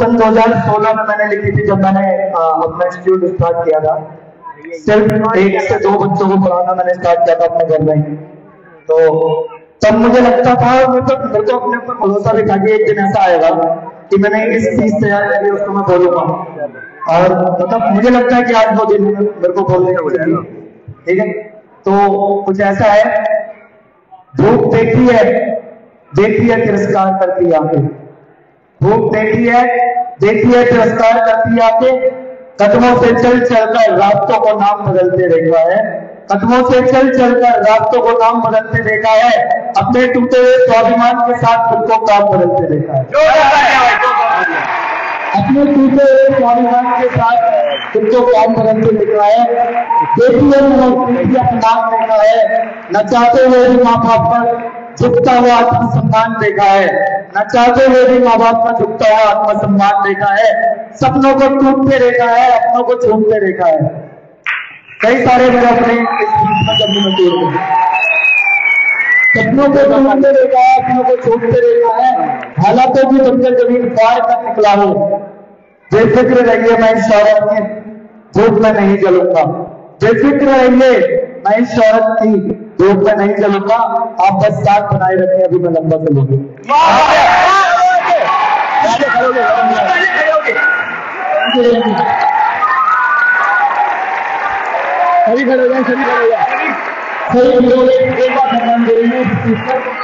सन 2016 में मैंने लिखी थी जब मैंने अपना इंस्टीट्यूट स्टार्ट किया था। सिर्फ़ एक से दो बच्चों को पढ़ाना मैंने स्टार्ट किया था अपने घर में। तो तब मुझे लगता था मतलब मेरे को अपने ऊपर भरोसा भी था कि एक दिन ऐसा आएगा कि मैंने इस चीज़ तैयार करी, उसको मैं बोलूँगा। और मतलब मुझे लगता है कि आज दो दिन मेरे को बोलने का ठीक है? तो कुछ ऐसा है, धूप देखी है देखी है, तिरस्कार करती है आके धूप देखी है देखी है तिरस्कार करती है आके। कदमों से चल चलकर रास्तों को नाम बदलते देखा है। कदमों से चल चलकर रास्तों को नाम बदलते देखा है। अपने टूटे हुए स्वाभिमान के साथ खुद को काम बदलते देखा है। अपने टूटे हुए स्वाभिमान के साथ खुद को काम बदलते देखा है। देखिए नाम देखा है। न चाहते हुए भी माँ बाप पर झुकता हुआ आत्मसम्मान देखा है। न चाहते हुए भी माँ बाप का झुकता हुआ आत्मसम्मान देखा है। सपनों को टूटते देखा है, अपनों को छूटते देखा है। कई सारे मेरे अपने में में सपनों को टूटते देखा है, अपनों को छूटते देखा है। हालाँकि भी तुमसे ज़मीन पार कर निकला हो। बेफिक्र रहिए, मैं इस शौरत की धूप में नहीं जलूँगा। बेफिक्र रहिए मैं इस शौरत की धूप में नहीं चलूँगा आप बस साथ बनाए रखें अभी मैं लंबा चलूँगी। सभी खड़े हो जाए सभी खड़े हो जाए सही